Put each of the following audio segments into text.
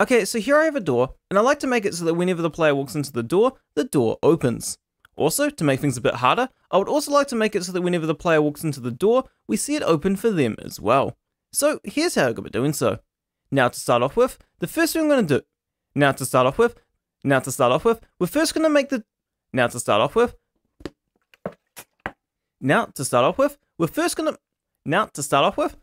Okay, so here I have a door, and I like to make it so that whenever the player walks into the door, the door opens. Also, to make things a bit harder, I would also like to make it so that whenever the player walks into the door, we see it open for them as well. So here's how I go about doing so. Now to start off with, the first thing I'm going to do, now to start off with, now to start off with, we're first going to make the, now to start off with, now to start off with, we're first going to, now to start off with, with,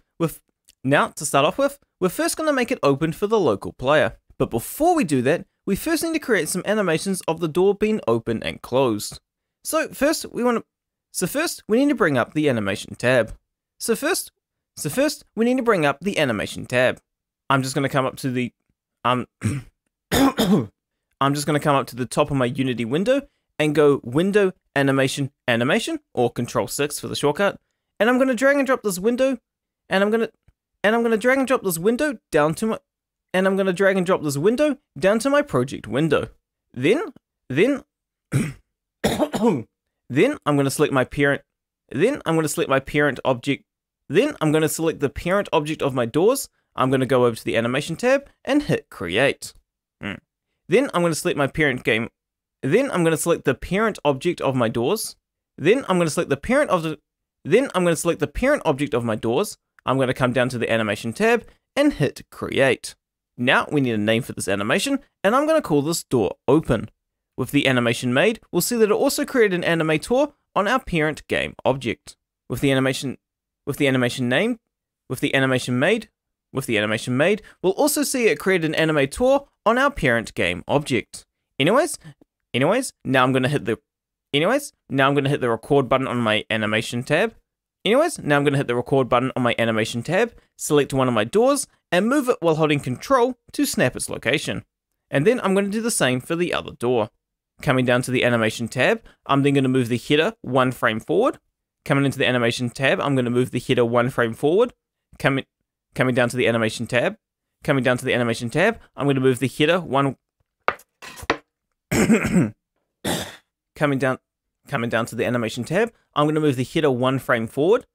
now to start off with, we're first going to make it open for the local player. But before we do that, we first need to create some animations of the door being open and closed. So first we want to so first we need to bring up the animation tab. So first so first we need to bring up the animation tab. I'm just going to come up to the um I'm just going to come up to the top of my Unity window and go window animation animation or control 6 for the shortcut and I'm going to drag and drop this window and I'm going to and I'm going to drag and drop this window down to my and I'm going to drag and drop this window down to my project window. Then then then I'm going to select my parent. Then I'm going to select my parent object. Then I'm going to select the parent object of my doors. I'm going to go over to the animation tab and hit create. Mm. Then I'm going to select my parent game. Then I'm going to select the parent object of my doors. Then I'm going to select the parent of the then I'm going to select the parent object of my doors. I'm going to come down to the animation tab and hit create. Now we need a name for this animation and I'm going to call this door open. With the animation made, we'll see that it also created an animator on our parent game object. With the animation with the animation name, with the animation made, with the animation made, we'll also see it create an animator on our parent game object. Anyways, anyways, now I'm going to hit the Anyways, now I'm going to hit the record button on my animation tab. Anyways, now I'm going to hit the record button on my animation tab, select one of my doors, and move it while holding control to snap its location. And then I'm going to do the same for the other door. Coming down to the animation tab, I'm then going to move the header one frame forward. Coming into the animation tab, I'm going to move the header one frame forward. Coming, coming down to the animation tab, coming down to the animation tab, I'm going to move the header one. coming down, coming down to the animation tab, I'm going to move the header one frame forward.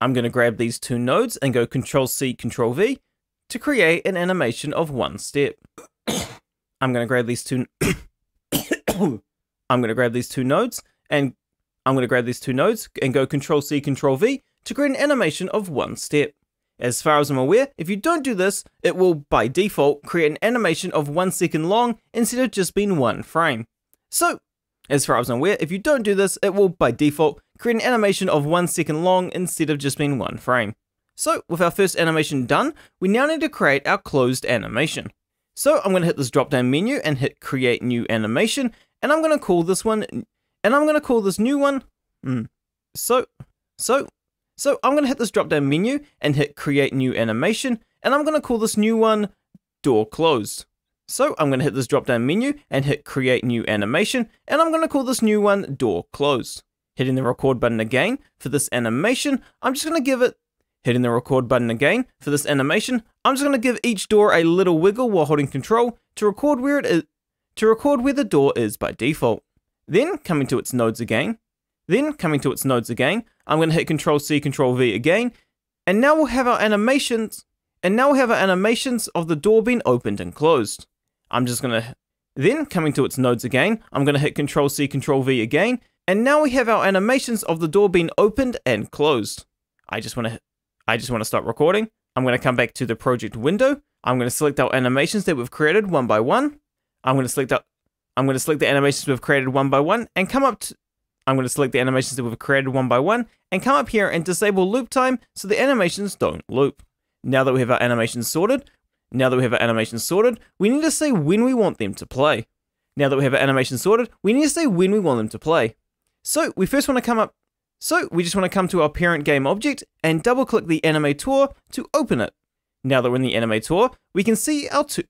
I'm going to grab these two nodes and go Control C, Control V to create an animation of one step. I'm going to grab these two. I'm going to grab these two nodes and I'm going to grab these two nodes and go Control C, Control V to create an animation of one step. As far as I'm aware, if you don't do this, it will by default create an animation of one second long instead of just being one frame. So, as far as I'm aware, if you don't do this, it will by default create an animation of one second long instead of just being one frame. So, with our first animation done, we now need to create our closed animation. So I'm going to hit this drop down menu and hit create new animation and I'm going to call this one, and I'm going to call this new one, mm, so, so, so I'm going to hit this drop down menu and hit create new animation, and I'm going to call this new one door closed. So I'm going to hit this drop down menu and hit create new animation, and I'm going to call this new one door closed. Hitting the record button again for this animation, I'm just going to give it Hitting the record button again for this animation, I'm just going to give each door a little wiggle while holding control to record where it is to record where the door is by default. Then coming to its nodes again. Then coming to its nodes again, I'm going to hit Control C, Control V again, and now we'll have our animations, and now we'll have our animations of the door being opened and closed. I'm just going to, then coming to its nodes again, I'm going to hit Control C, Control V again, and now we have our animations of the door being opened and closed. I just want to, I just want to stop recording. I'm going to come back to the project window. I'm going to select our animations that we've created one by one. I'm going to select that. I'm going to select the animations we've created one by one and come up to, I'm going to select the animations that we've created one by one and come up here and disable loop time so the animations don't loop. Now that we have our animations sorted, now that we have our animations sorted, we need to say when we want them to play. Now that we have our animations sorted, we need to say when we want them to play. So we first want to come up, so we just want to come to our parent game object and double click the animator to open it. Now that we're in the animator, we can see our two,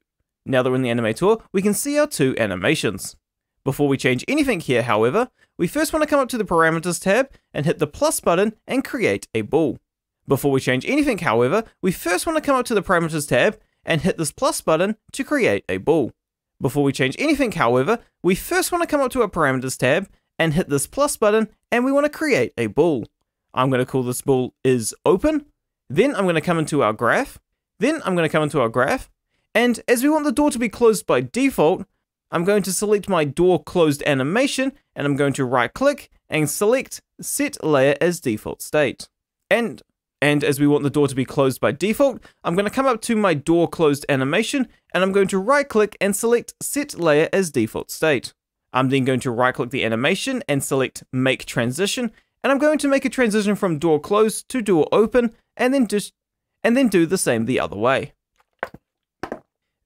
now that we're in the animator, we can see our two animations. Before we change anything here, however, we first want to come up to the Parameters tab and hit the plus button and create a bool. Before we change anything, however, we first want to come up to the Parameters tab and hit this plus button to create a bool. Before we change anything, however, we first want to come up to our Parameters tab and hit this plus button and we want to create a bool. I'm going to call this bool is open. Then I'm going to come into our graph. Then I'm going to come into our graph And as we want the door to be closed by default, I'm going to select my door closed animation and I'm going to right click and select set layer as default state. And and as we want the door to be closed by default, I'm going to come up to my door closed animation and I'm going to right click and select set layer as default state. I'm then going to right click the animation and select make transition and I'm going to make a transition from door closed to door open and then just and then do the same the other way.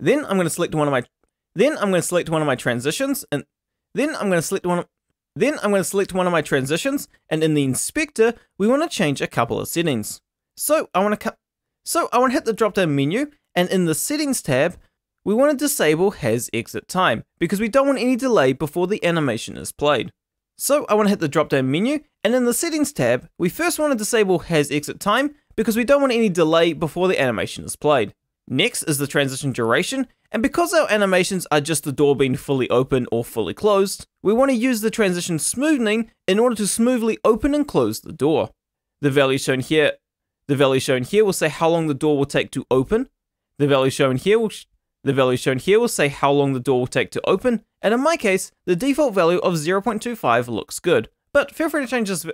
Then I'm going to select one of my then I'm going to select one of my transitions and then I'm going to select one of then I'm going to select one of my transitions and in the inspector we want to change a couple of settings. So I want to so I want to hit the drop down menu and in the settings tab we want to disable has exit time because we don't want any delay before the animation is played. So I want to hit the drop down menu and in the settings tab we first want to disable has exit time because we don't want any delay before the animation is played. Next is the transition duration, and because our animations are just the door being fully open or fully closed, we want to use the transition smoothing in order to smoothly open and close the door. The value shown here the value shown here will say how long the door will take to open. The value shown here will the value shown here will say how long the door will take to open, and in my case, the default value of 0.25 looks good. But feel free to change this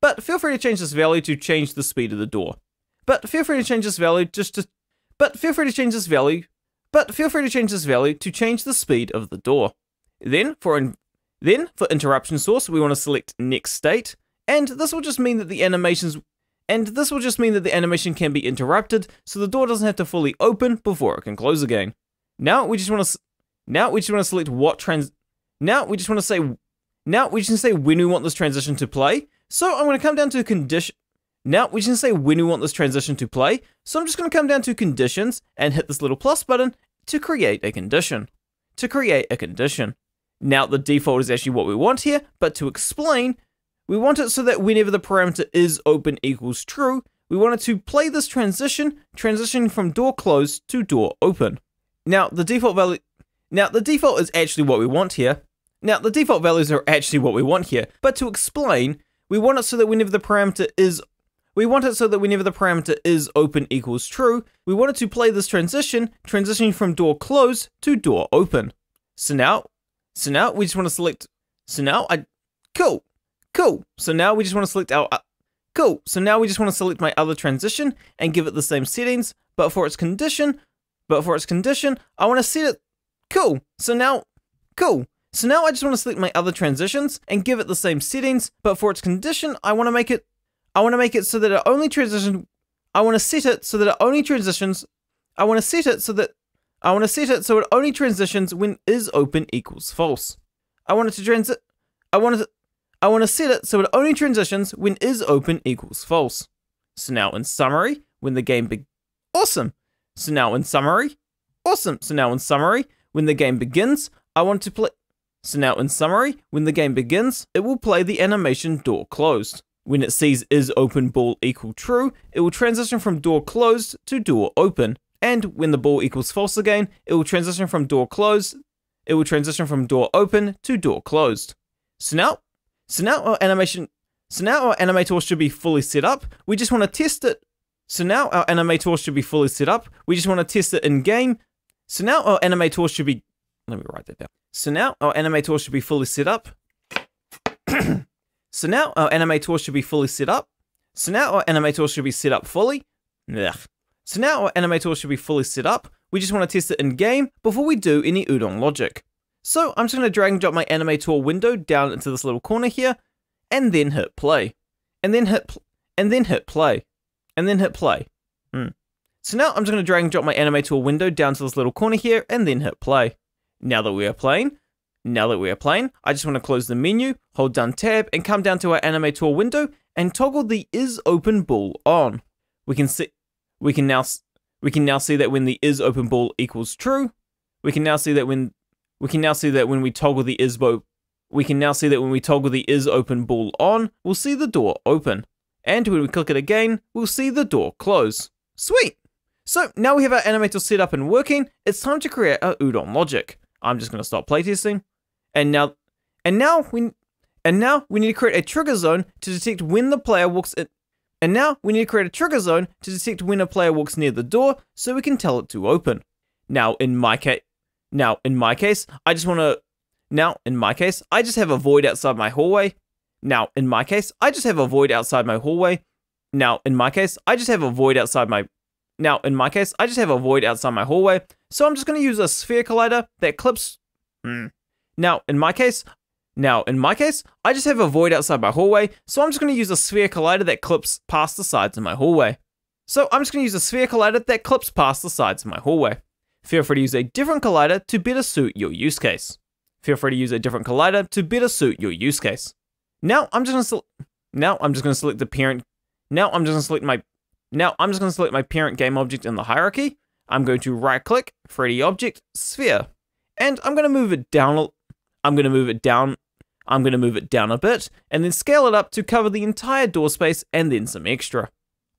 but feel free to change this value to change the speed of the door. But feel free to change this value just to but feel free to change this value but feel free to change this value to change the speed of the door. Then for then for interruption source, we want to select next state, and this will just mean that the animations and this will just mean that the animation can be interrupted, so the door doesn't have to fully open before it can close again. Now we just want to now we just want to select what trans now we just want to say now we just say when we want this transition to play. So I'm going to come down to condition now we can say when we want this transition to play, so I'm just going to come down to conditions and hit this little plus button to create a condition. To create a condition. Now the default is actually what we want here, but to explain, we want it so that whenever the parameter is open equals true, we want it to play this transition, transition from door closed to door open. Now the default value now the default is actually what we want here. Now the default values are actually what we want here, but to explain, we want it so that whenever the parameter is we want it so that whenever the parameter is open equals true, we want it to play this transition, transitioning from door closed to door open. So now, so now we just want to select, so now I, cool, cool. So now we just want to select our, uh, cool. So now we just want to select my other transition and give it the same settings, but for its condition, but for its condition, I want to set it, cool. So now, cool. So now I just want to select my other transitions and give it the same settings, but for its condition, I want to make it I want to make it so that it only transitions. I want to set it so that it only transitions. I want to set it so that I want to set it so it only transitions when is open equals false. I want it to transit. I want to. I want to set it so it only transitions when is open equals false. So now in summary, when the game be awesome. So now in summary, awesome. So now in summary, when the game begins, I want to play. So now in summary, when the game begins, it will play the animation door closed. When it sees is open bool equal true, it will transition from door closed to door open. And when the bool equals false again, it will transition from door closed, it will transition from door open to door closed. So now, so now our animation, so now our animator should be fully set up. We just want to test it. So now our animator should be fully set up. We just want to test it in game. So now our animator should be, let me write that down. So now our animator should be fully set up. So now our animator should be fully set up. So now our animator should be set up fully. So now our animator should be fully set up. We just want to test it in game before we do any Udon logic. So I'm just going to drag and drop my animator window down into this little corner here, and then hit play, and then hit, and then hit play, and then hit play. Hmm. So now I'm just going to drag and drop my animator window down to this little corner here, and then hit play. Now that we are playing, now that we are playing, I just want to close the menu, hold down tab, and come down to our animator window and toggle the is open bool on. We can see we can now we can now see that when the is open bool equals true, we can now see that when we can now see that when we toggle the is we can now see that when we toggle the is open bool on, we'll see the door open. And when we click it again, we'll see the door close. Sweet! So now we have our animator set up and working, it's time to create our Udon logic. I'm just going to stop playtesting. And now, and now we, and now we need to create a trigger zone to detect when the player walks in. And now we need to create a trigger zone to detect when a player walks near the door so we can tell it to open. Now, in my case, now in my case, I just want to. Now, in my case, I just have a void outside my hallway. Now, in my case, I just have a void outside my hallway. Now, in my case, I just have a void outside my. Now, in my case, I just have a void outside my hallway. So I'm just going to use a sphere collider that clips. Hmm. Now, in my case, now, in my case, I just have a void outside my hallway, so I'm just going to use a sphere collider that clips past the sides of my hallway. So I'm just going to use a sphere collider that clips past the sides of my hallway. Feel free to use a different collider to better suit your use case. Feel free to use a different collider to better suit your use case. Now I'm just going to now I'm just to select the parent. Now I'm just to select my now I'm just to select my parent game object in the hierarchy. I'm going to right click 3D object sphere and I'm to move it down I'm going to move it down I'm going to move it down a bit and then scale it up to cover the entire door space and then some extra.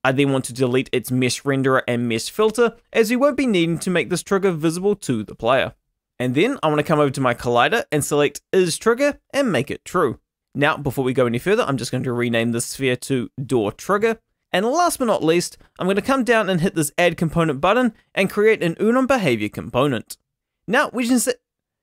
I then want to delete its mesh renderer and mesh filter as we won't be needing to make this trigger visible to the player. And then I want to come over to my collider and select is trigger and make it true. Now, before we go any further, I'm just going to rename this sphere to door trigger. And last but not least, I'm going to come down and hit this add component button and create an Udon behavior component. Now we just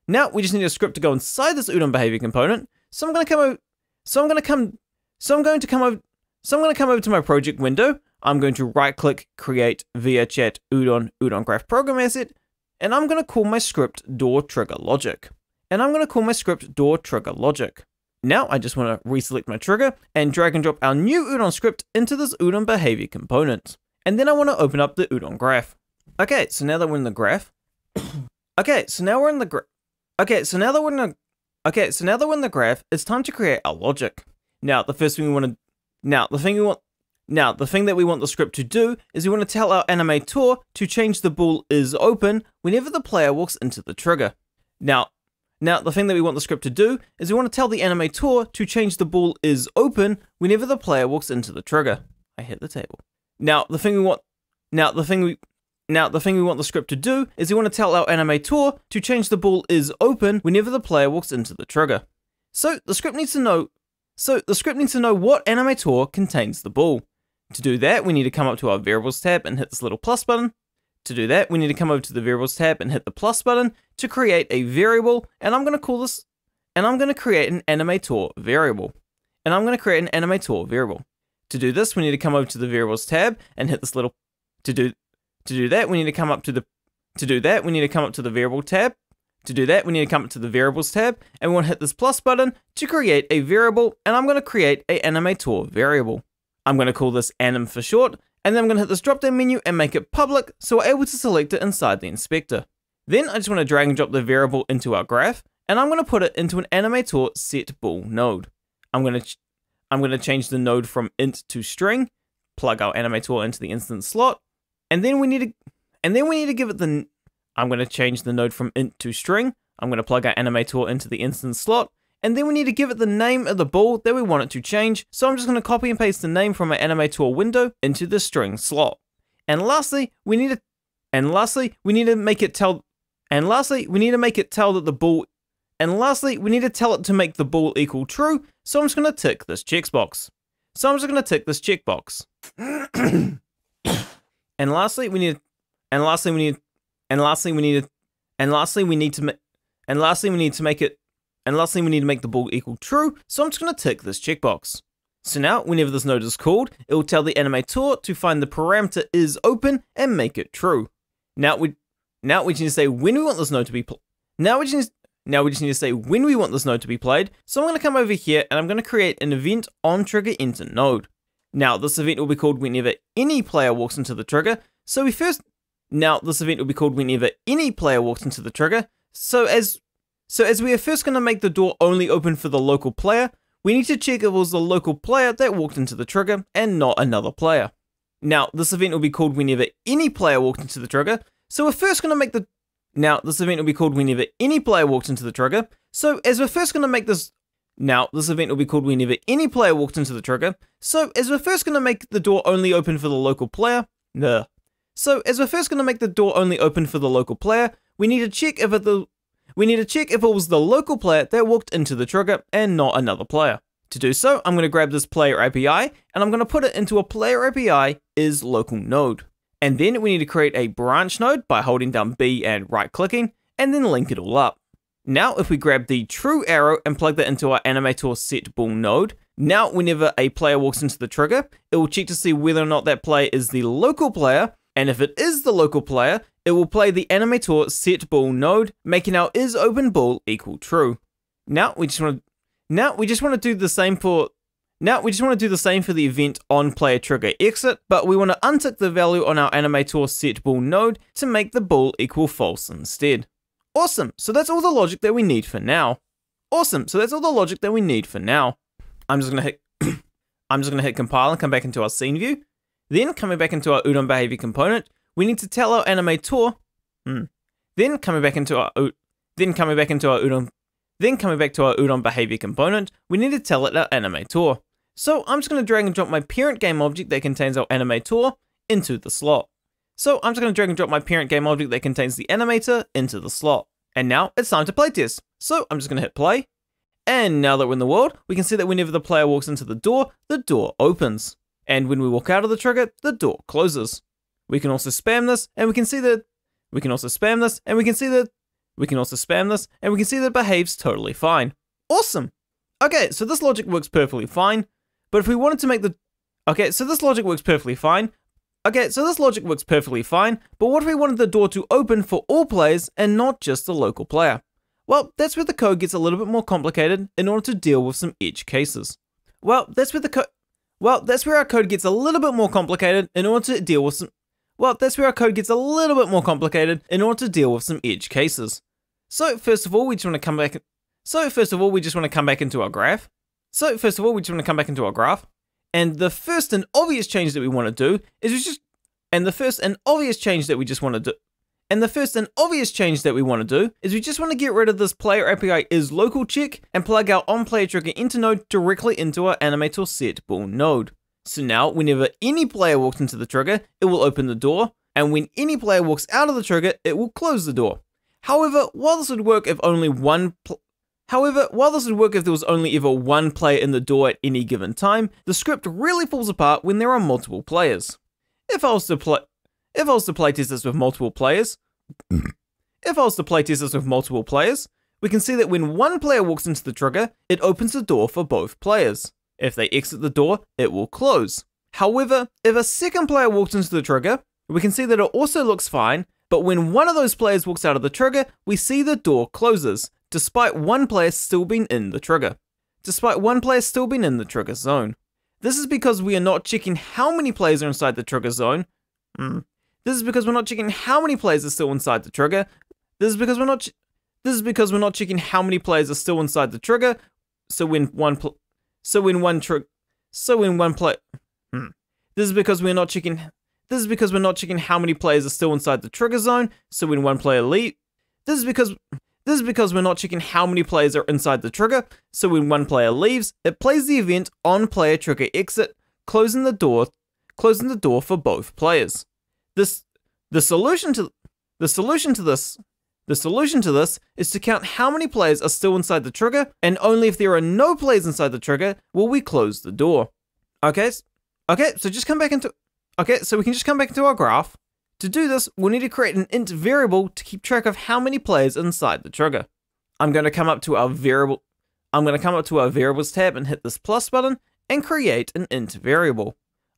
now we just need a script to go inside this Udon behavior component. So I'm going to come over. So I'm going to come. So I'm going to come over. So I'm going to come over to my project window. I'm going to right click, create VRChat Udon Udon graph program asset, and I'm going to call my script door trigger logic. And I'm going to call my script door trigger logic. Now I just want to reselect my trigger and drag and drop our new Udon script into this Udon behavior component. And then I want to open up the Udon graph. Okay, so now that we're in the graph. okay, so now we're in the graph. Okay, so now that we're in the Okay, so now that we're in the graph, it's time to create our logic. Now, the first thing we want to now the thing we want now the thing that we want the script to do is we want to tell our animator to change the bool is open whenever the player walks into the trigger. Now, now the thing that we want the script to do is we want to tell the animator to change the bool is open whenever the player walks into the trigger. I hit the table. Now, the thing we want now the thing we now, the thing we want the script to do is we want to tell our animator to change the bool is open whenever the player walks into the trigger. So the script needs to know so the script needs to know what animator contains the bool. To do that, we need to come up to our variables tab and hit this little plus button. To do that, we need to come over to the variables tab and hit the plus button to create a variable, and I'm going to call this, and I'm going to create an animator variable. And I'm going to create an animator variable. To do this, we need to come over to the variables tab and hit this little, to do, to do that, we need to come up to the to do that, we need to come up to the variable tab. To do that, we need to come up to the variables tab and we want to hit this plus button to create a variable and I'm going to create a animator variable. I'm going to call this anim for short and then I'm going to hit this drop down menu and make it public so we're able to select it inside the inspector. Then I just want to drag and drop the variable into our graph and I'm going to put it into an animator set bool node. I'm going to I'm going to change the node from int to string, plug our animator into the instance slot, and then we need to, and then we need to give it the, I'm going to change the node from int to string. I'm going to plug our animator into the instance slot. And then we need to give it the name of the bool that we want it to change. So I'm just going to copy and paste the name from my animator window into the string slot. And lastly, we need to, and lastly, we need to make it tell, and lastly, we need to make it tell that the bool and lastly, we need to tell it to make the bool equal true, so I'm just going to tick this checkbox. So I'm just going to tick this checkbox. And lastly, we need and lastly we need and lastly we need and lastly we need to and lastly we need to make it and lastly we need to make the bool equal true. So I'm just going to tick this checkbox. So now, whenever this node is called, it will tell the animator to find the parameter is open and make it true. Now we now we just need to say when we want this node to be now we just now we just need to say when we want this node to be played. So I'm going to come over here and I'm going to create an event on trigger enter node. Now, this event will be called whenever any player walks into the trigger. So we first now this event will be called whenever any player walks into the trigger. So as so as we are first going to make the door only open for the local player, we need to check if it was the local player that walked into the trigger and not another player. Now, this event will be called whenever any player walked into the trigger. So we're first going to make the now this event will be called whenever any player walked into the trigger. So as we're first going to make this now, this event will be called whenever any player walks into the trigger, so as we're first going to make the door only open for the local player, nah. So as we're first going to make the door only open for the local player, we need to check if the we need to check if it was the local player that walked into the trigger and not another player. To do so, I'm going to grab this player API and I'm going to put it into a player API is local node. And then we need to create a branch node by holding down B and right clicking, and then link it all up. Now, if we grab the true arrow and plug that into our animator set bool node, now whenever a player walks into the trigger, it will check to see whether or not that player is the local player, and if it is the local player, it will play the animator set bool node, making our is open bool equal true. Now we just want to now we just want to do the same for now we just want to do the same for the event on player trigger exit, but we want to untick the value on our animator set bool node to make the bool equal false instead. Awesome, so that's all the logic that we need for now. Awesome, so that's all the logic that we need for now. I'm just gonna hit I'm just gonna hit compile and come back into our scene view. Then coming back into our Udon behavior component, we need to tell our animator. Hmm. Then coming back into our then coming back into our Udon then coming back to our Udon behavior component, we need to tell it our animator. So I'm just going to drag and drop my parent game object that contains our animator into the slot. So I'm just going to drag and drop my parent game object that contains the animator into the slot. And now it's time to playtest. So I'm just going to hit play. And now that we're in the world, we can see that whenever the player walks into the door, the door opens. And when we walk out of the trigger, the door closes. We can also spam this, and we can see that we can also spam this, and we can see that we can also spam this, and we can see that it behaves totally fine. Awesome! Okay, so this logic works perfectly fine, but if we wanted to make the... Okay, so this logic works perfectly fine, Okay, so this logic works perfectly fine, but what if we wanted the door to open for all players and not just the local player? Well, that's where the code gets a little bit more complicated in order to deal with some edge cases. Well, that's where the code Well, that's where our code gets a little bit more complicated in order to deal with some Well, that's where our code gets a little bit more complicated in order to deal with some edge cases. So, first of all, we just want to come back So, first of all, we just want to come back into our graph. So, first of all, we just want to come back into our graph. And the first and obvious change that we want to do is we just, and the first and obvious change that we just want to do, and the first and obvious change that we want to do is we just want to get rid of this player API is local check and plug our on player trigger enter node directly into our animator set bool node. So now, whenever any player walks into the trigger, it will open the door, and when any player walks out of the trigger, it will close the door. However, while this would work if only one However, while this would work if there was only ever one player in the door at any given time, the script really falls apart when there are multiple players. If I was to play if I was to playtest this with multiple players, if I was to play playtest this with multiple players, we can see that when one player walks into the trigger, it opens the door for both players. If they exit the door, it will close. However, if a second player walks into the trigger, we can see that it also looks fine, but when one of those players walks out of the trigger, we see the door closes, despite one player still being in the trigger. Despite one player still being in the trigger zone. This is because we are not checking how many players are inside the trigger zone. Hmm. This is because we're not checking how many players are still inside the trigger. This is because we're not. this is because we're not checking how many players are still inside the trigger. So when one so in one trigger, so in one play, hmm. This is because we're not checking. This is because we're not checking how many players are still inside the trigger zone. So when one player leave, this is because this is because we're not checking how many players are inside the trigger, so when one player leaves, it plays the event on player trigger exit, closing the door, closing the door for both players. This the solution to the solution to this the solution to this is to count how many players are still inside the trigger, and only if there are no players inside the trigger will we close the door. Okay, okay, so just come back into okay, so we can just come back into our graph to do this, we'll need to create an int variable to keep track of how many players inside the trigger. I'm going to come up to our variable I'm going to come up to our variables tab and hit this plus button and create an int variable.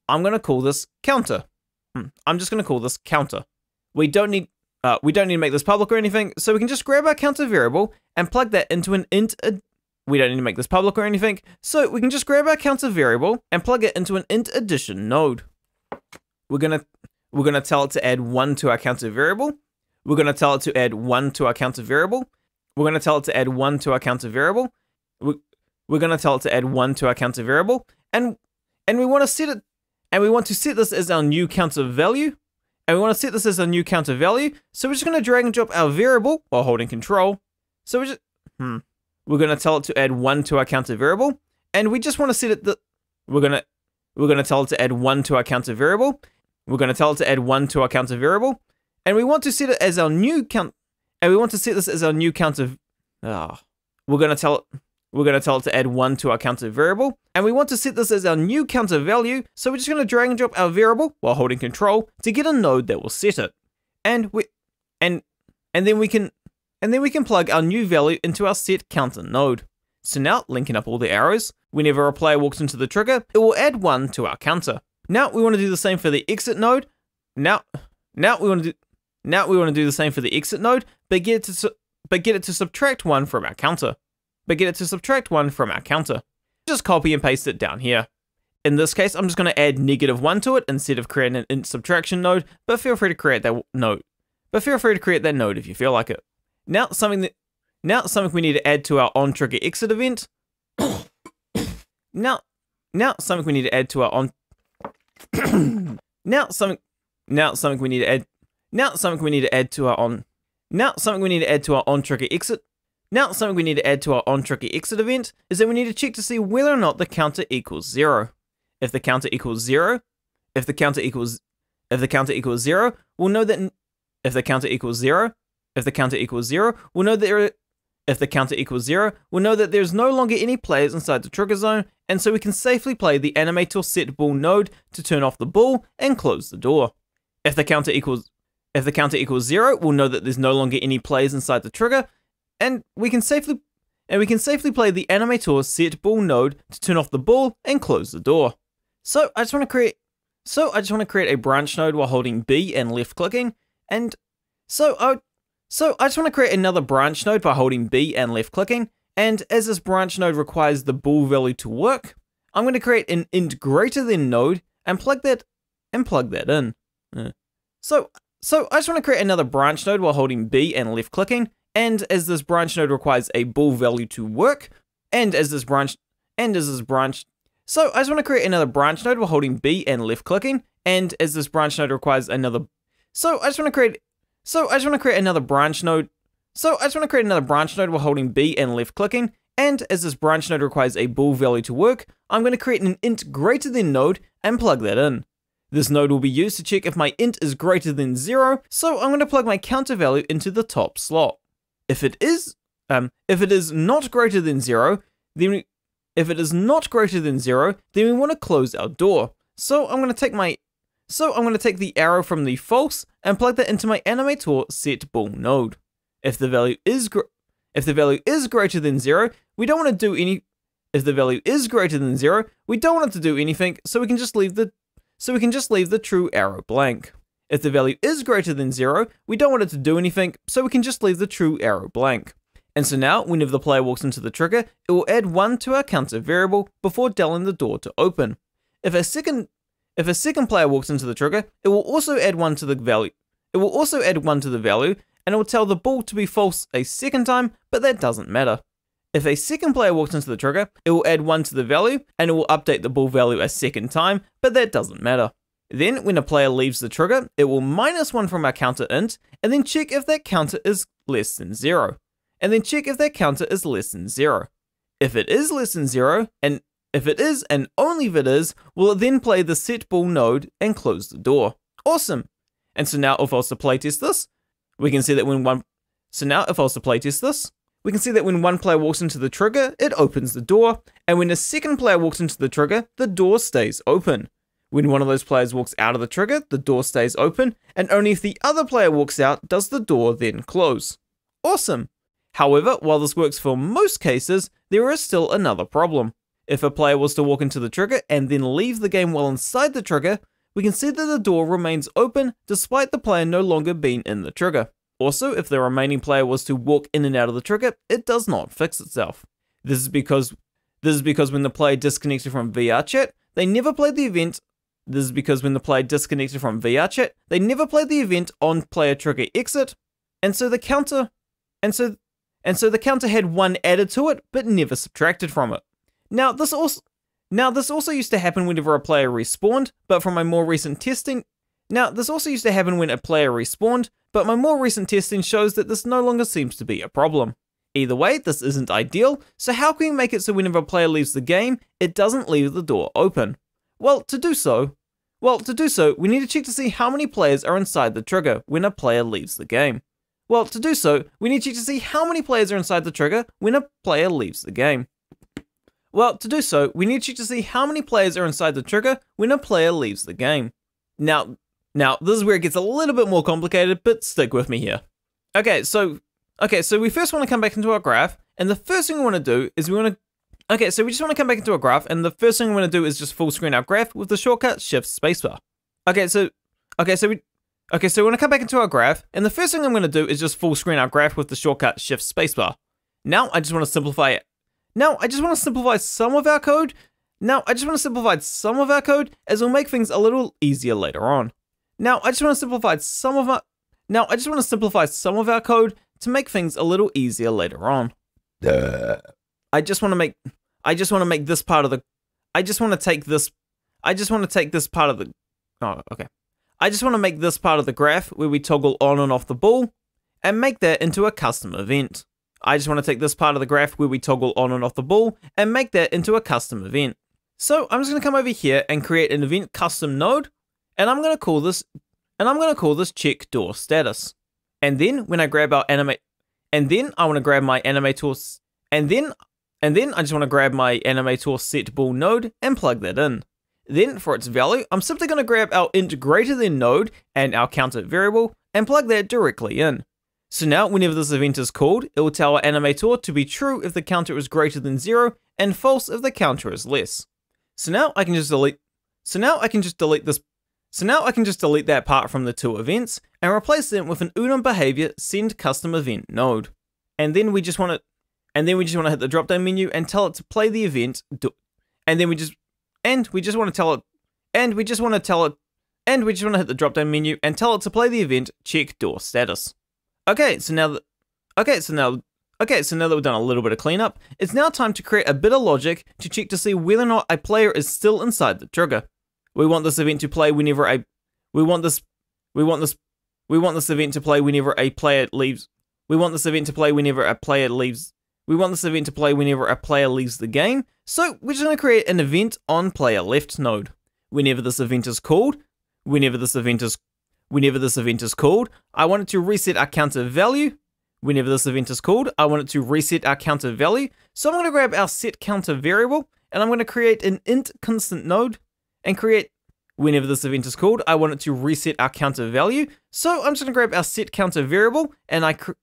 I'm going to call this counter. Hmm, I'm just going to call this counter. We don't need uh, we don't need to make this public or anything, so we can just grab our counter variable and plug that into an int. we don't need to make this public or anything, so we can just grab our counter variable and plug it into an int addition node. We're gonna we're to tell it to add 1 to our counter variable. We're to tell it to add 1 to our counter variable. We're to tell it to add 1 to our counter variable. We're going to tell it to add 1 to our counter variable. And and we want to set it and we want to set this as our new counter value. And we want to set this as our new counter value. So we're just going to drag and drop our variable while holding control. So we're just hmm. We're going to tell it to add 1 to our counter variable. And we just want to set it we're going to we're going to tell it to add 1 to our counter variable. We're going to tell it to add 1 to our counter variable. And we want to set it as our new count. And we want to set this as our new counter. Oh. we're going to tell it. We're going to tell it to add 1 to our counter variable. And we want to set this as our new counter value, so we're just going to drag and drop our variable while holding control to get a node that will set it. And we and and then we can and then we can plug our new value into our set counter node. So now, linking up all the arrows, whenever a player walks into the trigger, it will add 1 to our counter. Now we want to do the same for the exit node. Now, now we want to do now we want to do the same for the exit node, but get it to but get it to subtract 1 from our counter. But get it to subtract 1 from our counter. Just copy and paste it down here. In this case, I'm just going to add negative 1 to it instead of creating an int subtraction node, but feel free to create that node. But feel free to create that node if you feel like it. Now something that now something we need to add to our on trigger exit event. now now something we need to add to our on now something now something we need to add now something we need to add to our on now something we need to add to our on trigger exit now something we need to add to our on trigger exit event is that we need to check to see whether or not the counter equals zero. If the counter equals zero, if the counter equals if the counter equals zero, we'll know that if the counter equals zero, if the counter equals zero, we'll know that there if the counter equals zero, we'll know that there's no longer any players inside the trigger zone, and so we can safely play the animator set bool node to turn off the bool and close the door. If the counter equals if the counter equals zero, we'll know that there's no longer any players inside the trigger, and we can safely and we can safely play the animator set bool node to turn off the bool and close the door. So I just want to create so I just want to create a branch node while holding B and left clicking, and so I so I just want to create another branch node by holding B and left clicking, and as this branch node requires the bool value to work, I'm going to create an int greater than node and plug that and plug that in. Uh, so so I just want to create another branch node while holding B and left clicking, and as this branch node requires a bool value to work, and as this branch and as this branch so I just want to create another branch node while holding B and left clicking, and as this branch node requires another so I just want to create so I just want to create another branch node. So I just want to create another branch node while holding B and left clicking. And as this branch node requires a bool value to work, I'm going to create an int greater than node and plug that in. This node will be used to check if my int is greater than zero, so I'm going to plug my counter value into the top slot. If it is, um, if it is not greater than zero, then we, if it is not greater than zero, then we want to close our door. So I'm going to take my so I'm going to take the arrow from the false and plug that into my animator set bool node. If the value is if the value is greater than 0, we don't want to do any if the value is greater than 0, we don't want to do anything, so we can just leave the so we can just leave the true arrow blank. If the value is greater than 0, we don't want it to do anything, so we can just leave the true arrow blank. And so now, whenever the player walks into the trigger, it will add 1 to our counter variable before telling the door to open. If a second if a second player walks into the trigger, it will also add one to the value. It will also add one to the value, and it will tell the bool to be false a second time, but that doesn't matter. If a second player walks into the trigger, it will add 1 to the value, and it will update the bool value a second time, but that doesn't matter. Then, when a player leaves the trigger, it will minus 1 from our counter int, and then check if that counter is less than 0. And then check if that counter is less than 0. If it is less than 0, and if it is, and only if it is, will it then play the set bool node and close the door. Awesome! And so now if I was to playtest this, we can see that when one so now if I was to playtest this, we can see that when one player walks into the trigger, it opens the door, and when a second player walks into the trigger, the door stays open. When one of those players walks out of the trigger, the door stays open, and only if the other player walks out does the door then close. Awesome! However, while this works for most cases, there is still another problem. If a player was to walk into the trigger and then leave the game while inside the trigger, we can see that the door remains open despite the player no longer being in the trigger. Also, if the remaining player was to walk in and out of the trigger, it does not fix itself. This is because this is because when the player disconnected from VR chat, they never played the event. This is because when the player disconnected from VR chat, they never played the event on player trigger exit, and so the counter and so and so the counter had one added to it but never subtracted from it. Now this also now this also used to happen whenever a player respawned, but from my more recent testing now this also used to happen when a player respawned, but my more recent testing shows that this no longer seems to be a problem. Either way, this isn't ideal, so how can we make it so whenever a player leaves the game, it doesn't leave the door open? Well, to do so, well, to do so, we need to check to see how many players are inside the trigger when a player leaves the game. Well, to do so, we need to check to see how many players are inside the trigger when a player leaves the game. Well, to do so, we need to check to see how many players are inside the trigger when a player leaves the game. Now, now this is where it gets a little bit more complicated, but stick with me here. Okay, so okay, so we first want to come back into our graph, and the first thing we want to do is we want to Okay, so we just want to come back into our graph, and the first thing we want to do is just full screen our graph with the shortcut Shift Spacebar. Okay, so okay, so we okay, so we want to come back into our graph, and the first thing I'm going to do is just full screen our graph with the shortcut Shift Spacebar. Now I just want to simplify it. Now I just want to simplify some of our code. Now I just want to simplify some of our code as we'll make things a little easier later on. Now I just want to simplify some of our now I just want to simplify some of our code to make things a little easier later on. Duh. I just want to make I just want to make this part of the I just want to take this I just want to take this part of the Oh, okay. I just want to make this part of the graph where we toggle on and off the bool and make that into a custom event. I just want to take this part of the graph where we toggle on and off the bool and make that into a custom event. So I'm just going to come over here and create an event custom node and I'm going to call this and I'm going to call this check door status. And then when I grab our animate and then I want to grab my animate tools and then and then I just want to grab my animator set bool node and plug that in. Then for its value, I'm simply going to grab our int greater than node and our counter variable and plug that directly in. So now whenever this event is called, it will tell our animator to be true if the counter is greater than zero and false if the counter is less. So now I can just delete so now I can just delete this so now I can just delete that part from the two events and replace them with an Udon behavior send custom event node. And then we just want to and then we just want to hit the drop down menu and tell it to play the event and then we just and we just want to tell it and we just want to tell it and we just want to hit the drop down menu and tell it to play the event check door status. Okay, so now that okay, so now okay, so now that we've done a little bit of cleanup, it's now time to create a bit of logic to check to see whether or not a player is still inside the trigger. We want this event to play whenever a we want this we want this we want this event to play whenever a player leaves. We want this event to play whenever a player leaves. We want this event to play whenever a player leaves the game. So we're just going to create an event on player left node. Whenever this event is called, whenever this event is whenever this event is called, I want it to reset our counter value. Whenever this event is called, I want it to reset our counter value. So I'm going to grab our set counter variable and I'm going to create an int constant node and create whenever this event is called, I want it to reset our counter value. So I'm just going to grab our set counter variable and I cr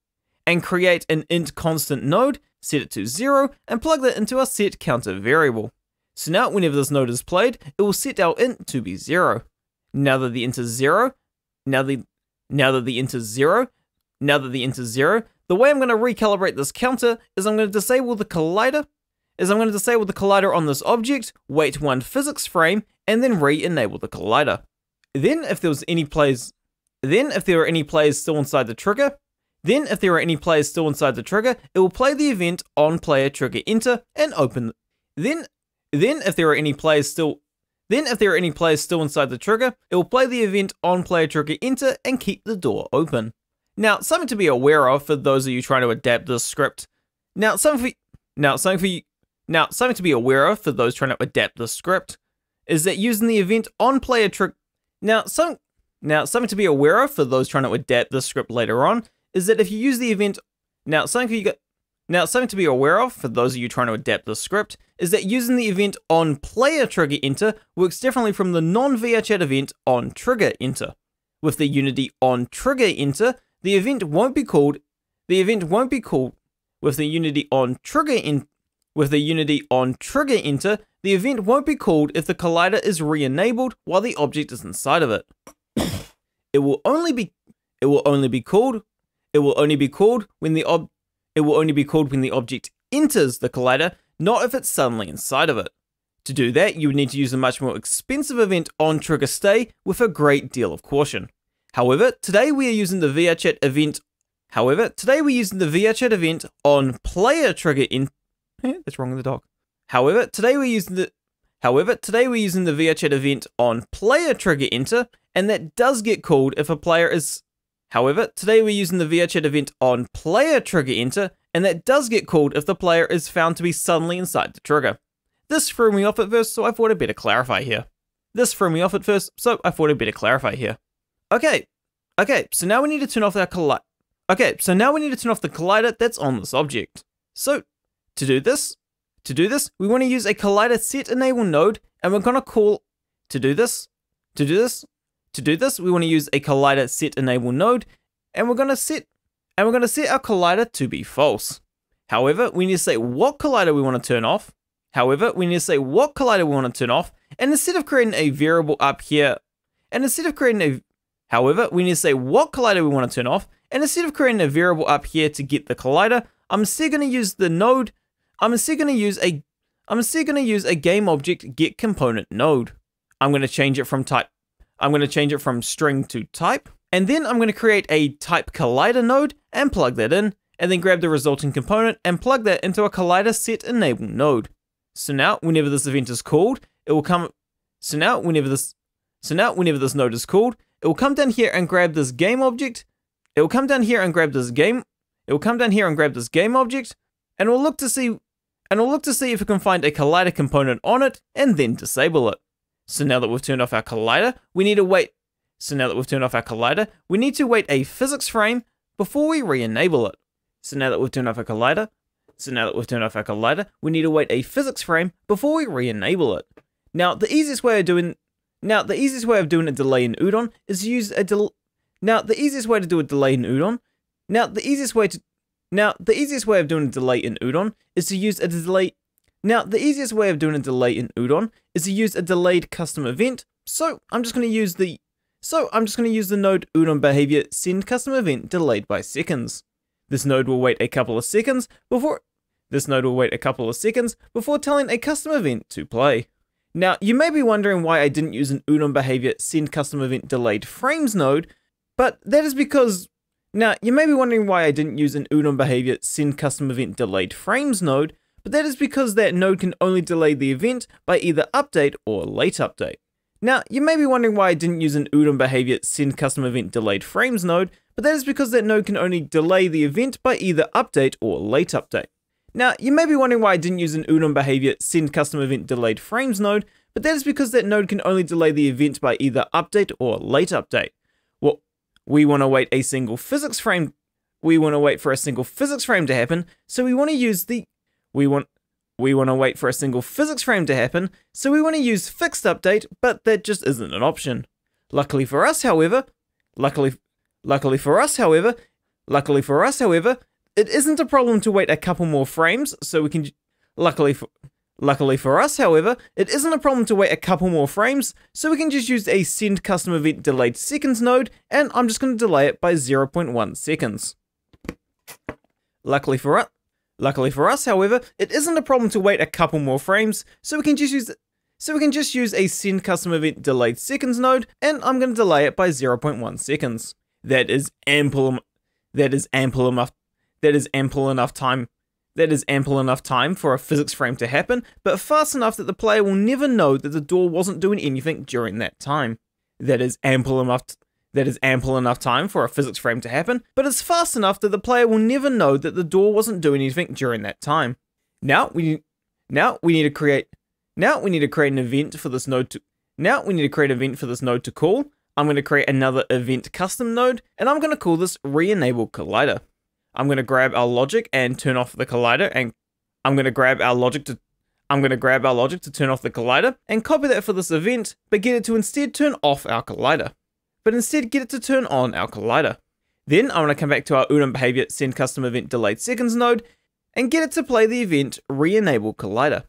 and create an int constant node, set it to zero, and plug that into our set counter variable. So now whenever this node is played, it will set our int to be zero. Now that the int is zero, now the now that the int is zero, now that the int is zero, the way I'm going to recalibrate this counter is I'm going to disable the collider is I'm going to disable the collider on this object, wait one physics frame, and then re-enable the collider. Then if there was any players, then if there are any players still inside the trigger, then if there are any players still inside the trigger, it will play the event on player trigger enter and open. Then, then if there are any players still, then if there are any players still inside the trigger, it will play the event on player trigger enter and keep the door open. Now, something to be aware of for those of you trying to adapt this script. Now, something for, now something for you, now something to be aware of for those trying to adapt this script is that using the event on player trigger Now, some now something to be aware of for those trying to adapt this script later on is that if you use the event now something you got now something to be aware of for those of you trying to adapt the script is that using the event on player trigger enter works differently from the non VRChat event on trigger enter. With the Unity on trigger enter, the event won't be called the event won't be called with the Unity on trigger in with the Unity on trigger enter, the event won't be called if the collider is re-enabled while the object is inside of it. it will only be it will only be called it will only be called when the ob it will only be called when the object enters the collider, not if it's suddenly inside of it. To do that, you would need to use a much more expensive event on trigger stay with a great deal of caution. However, today we are using the VRChat event However, today we're using the VRChat event on player trigger in that's wrong with the doc. However, today we're using the However, today we're using the VRChat event on player trigger enter, and that does get called if a player is However, today we're using the VRChat event on player trigger enter, and that does get called if the player is found to be suddenly inside the trigger. This threw me off at first, so I thought I'd better clarify here. This threw me off at first, so I thought I'd better clarify here. Okay, okay, so now we need to turn off our collider. Okay, so now we need to turn off the collider that's on this object. So to do this, To do this, we want to use a collider set enable node, and we're going to call to do this, to do this, to do this, we want to use a collider set enable node, and we're going to set and we're going to set our collider to be false. However, we need to say what collider we want to turn off. However, we need to say what collider we want to turn off, and instead of creating a variable up here, and instead of creating a however, we need to say what collider we want to turn off, and instead of creating a variable up here to get the collider, I'm still going to use the node, I'm still going to use a I'm instead going to use a game object get component node. I'm going to change it from type I'm going to change it from string to type, and then I'm going to create a type collider node and plug that in, and then grab the resulting component and plug that into a collider set enable node. So now, whenever this event is called, it will come. So now, whenever this, so now whenever this node is called, it will come down here and grab this game object. It will come down here and grab this game. It will come down here and grab this game object, and we'll look to see, and we'll look to see if we can find a collider component on it, and then disable it. So now that we've turned off our collider, we need to wait. So now that we've turned off our collider, we need to wait a physics frame before we re-enable it. So now that we've turned off our collider, so now that we've turned off our collider, we need to wait a physics frame before we re-enable it. Now, the easiest way of doing now the easiest way of doing a delay in Udon is to use a del now the easiest way to do a delay in Udon now the easiest way to now the easiest way of doing a delay in Udon is to use a delay now the easiest way of doing a delay in Udon is to use a delayed custom event. So I'm just going to use the so I'm just going to use the node Udon behavior send custom event delayed by seconds. This node will wait a couple of seconds before this node will wait a couple of seconds before telling a custom event to play. Now, you may be wondering why I didn't use an Udon behavior send custom event delayed frames node, but that is because now you may be wondering why I didn't use an Udon behavior send custom event delayed frames node, but that is because that node can only delay the event by either update or late update. Now, you may be wondering why I didn't use an Udon behavior send custom event delayed frames node, but that is because that node can only delay the event by either update or late update. Now, you may be wondering why I didn't use an Udon behavior send custom event delayed frames node, but that is because that node can only delay the event by either update or late update. Well, we want to wait a single physics frame. We want to wait for a single physics frame to happen, so we want to use the we want we want to wait for a single physics frame to happen, so we want to use fixed update, but that just isn't an option. Luckily for us, however, luckily Luckily for us, however, luckily for us, however, it isn't a problem to wait a couple more frames, so we can. Luckily for. Luckily for us, however, it isn't a problem to wait a couple more frames, so we can just use a send custom event delayed seconds node, and I'm just going to delay it by 0.1 seconds. Luckily for us, luckily for us, however, it isn't a problem to wait a couple more frames, so we can just use so we can just use a send custom event delayed seconds node, and I'm going to delay it by 0.1 seconds that is ample that is ample enough that is ample enough time that is ample enough time for a physics frame to happen, but fast enough that the player will never know that the door wasn't doing anything during that time. That is ample enough that is ample enough time for a physics frame to happen, but it's fast enough that the player will never know that the door wasn't doing anything during that time. Now we now we need to create now we need to create an event for this node to now we need to create an event for this node to call, I'm going to create another event custom node, and I'm going to call this re-enable collider. I'm going to grab our logic and turn off the collider, and I'm going to grab our logic to I'm going to grab our logic to turn off the collider and copy that for this event, but get it to instead turn off our collider. But instead get it to turn on our collider. Then I want to come back to our Udon behavior send custom event delayed seconds node and get it to play the event re-enable collider.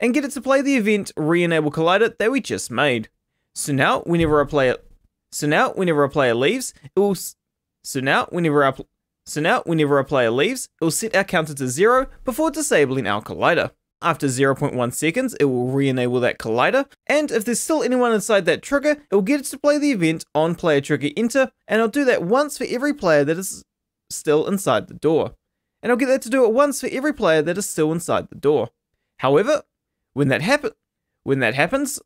And get it to play the event re-enable collider that we just made. So now whenever I play it so now, whenever a player leaves, it will. So now, whenever so now, whenever a player leaves, it will set our counter to zero before disabling our collider. After 0.1 seconds, it will re-enable that collider, and if there's still anyone inside that trigger, it will get it to play the event on player trigger enter, and it'll do that once for every player that is still inside the door. And I'll get that to do it once for every player that is still inside the door. However, when that happen when that happens,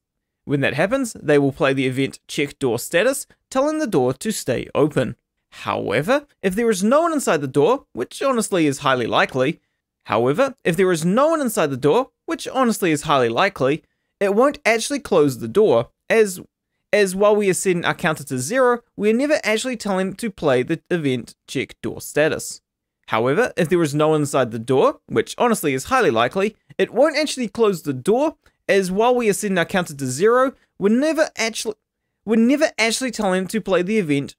when that happens, they will play the event check door status, telling the door to stay open. However, if there is no one inside the door, which honestly is highly likely, however, if there is no one inside the door, which honestly is highly likely, it won't actually close the door, as as while we are setting our counter to zero, we are never actually telling it to play the event check door status. However, if there is no one inside the door, which honestly is highly likely, it won't actually close the door, as while we are setting our counter to zero, we're never actually we're never actually telling it to play the event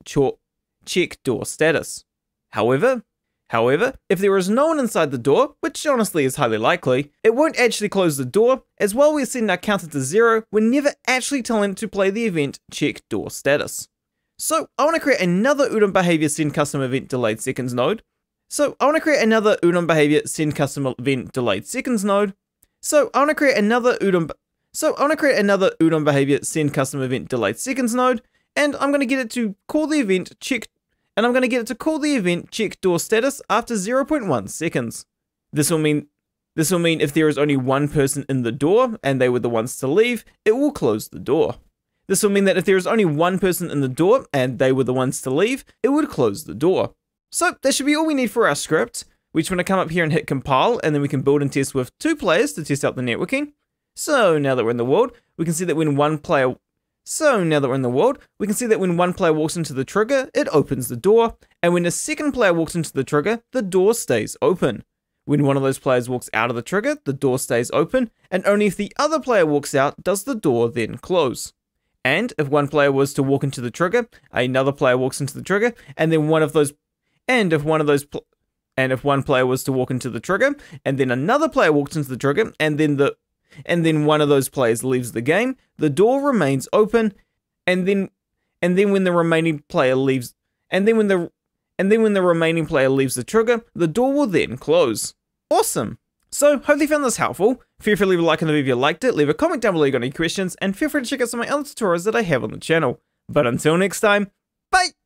check door status. However, However, if there is no one inside the door, which honestly is highly likely, it won't actually close the door, as while we're our counter to zero, we're never actually telling it to play the event check door status. So I want to create another Udon behavior send custom event delayed seconds node. So I want to create another Udon behavior send custom event delayed seconds node. So I want to create another Udon so I want to create another Udon behavior send custom event delayed seconds node, and I'm going to get it to call the event check and I'm going to get it to call the event check door status after 0.1 seconds. This will mean this will mean if there is only one person in the door and they were the ones to leave, it will close the door. This will mean that if there is only one person in the door and they were the ones to leave, it would close the door. So that should be all we need for our script. We just want to come up here and hit compile and then we can build and test with two players to test out the networking. So now that we're in the world, we can see that when one player so now that we're in the world, we can see that when one player walks into the trigger, it opens the door, and when a second player walks into the trigger, the door stays open. When one of those players walks out of the trigger, the door stays open, and only if the other player walks out does the door then close. And if one player was to walk into the trigger, another player walks into the trigger, and then one of those and if one of those and if one player was to walk into the trigger, and then another player walks into the trigger, and then the and then one of those players leaves the game, the door remains open, and then and then when the remaining player leaves and then when the and then when the remaining player leaves the trigger, the door will then close. Awesome! So, hope you found this helpful. Feel free to leave a like on the video if you liked it, leave a comment down below if you got any questions, and feel free to check out some of my other tutorials that I have on the channel. But until next time, bye!